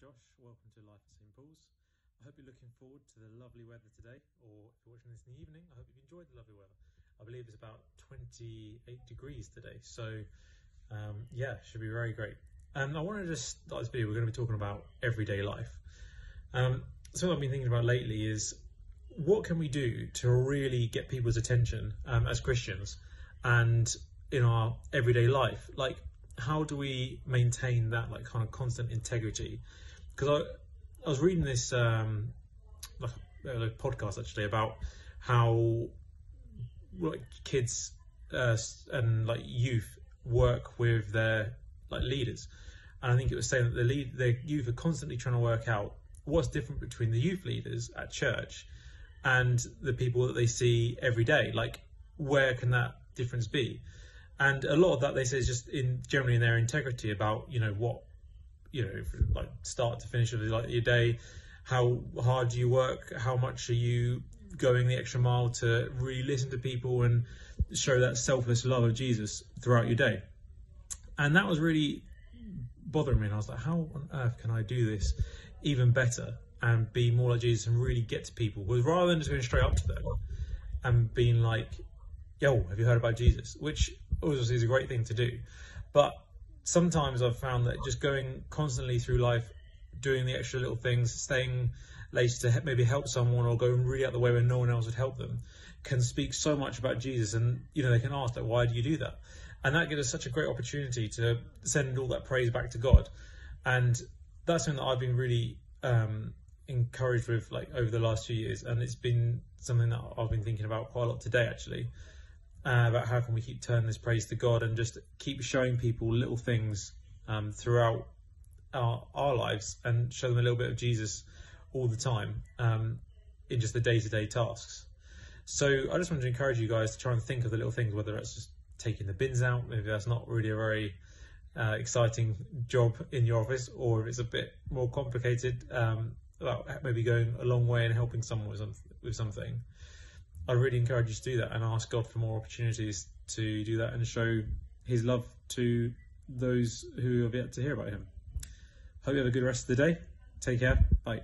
Josh. Welcome to Life at St. Paul's. I hope you're looking forward to the lovely weather today, or if you're watching this in the evening, I hope you've enjoyed the lovely weather. I believe it's about 28 degrees today, so um, yeah, should be very great. And I want to just start this video, we're going to be talking about everyday life. Um, something I've been thinking about lately is what can we do to really get people's attention um, as Christians and in our everyday life? Like, how do we maintain that like kind of constant integrity? Because I, I was reading this um, podcast actually about how like kids uh, and like youth work with their like leaders, and I think it was saying that the lead the youth are constantly trying to work out what's different between the youth leaders at church and the people that they see every day. Like, where can that difference be? And a lot of that they say is just in generally in their integrity about you know what you know like start to finish of like your day how hard do you work how much are you going the extra mile to really listen to people and show that selfless love of jesus throughout your day. And that was really bothering me and i was like how on earth can i do this even better and be more like jesus and really get to people? Because rather than just going straight up to them and being like yo have you heard about jesus? Which obviously is a great thing to do. But sometimes I've found that just going constantly through life, doing the extra little things, staying late to maybe help someone or going really out the way when no one else would help them, can speak so much about Jesus. And, you know, they can ask, like, why do you do that? And that gives us such a great opportunity to send all that praise back to God. And that's something that I've been really um, encouraged with, like, over the last few years. And it's been something that I've been thinking about quite a lot today, actually uh, about how can we keep turning this praise to God and just keep showing people little things um, throughout our, our lives and show them a little bit of Jesus all the time um, in just the day-to-day tasks. So I just wanted to encourage you guys to try and think of the little things, whether it's just taking the bins out, maybe that's not really a very uh, exciting job in your office, or if it's a bit more complicated, um, about maybe going a long way and helping someone with, some, with something. I really encourage you to do that and ask God for more opportunities to do that and show His love to those who have yet to hear about Him. Hope you have a good rest of the day. Take care. Bye.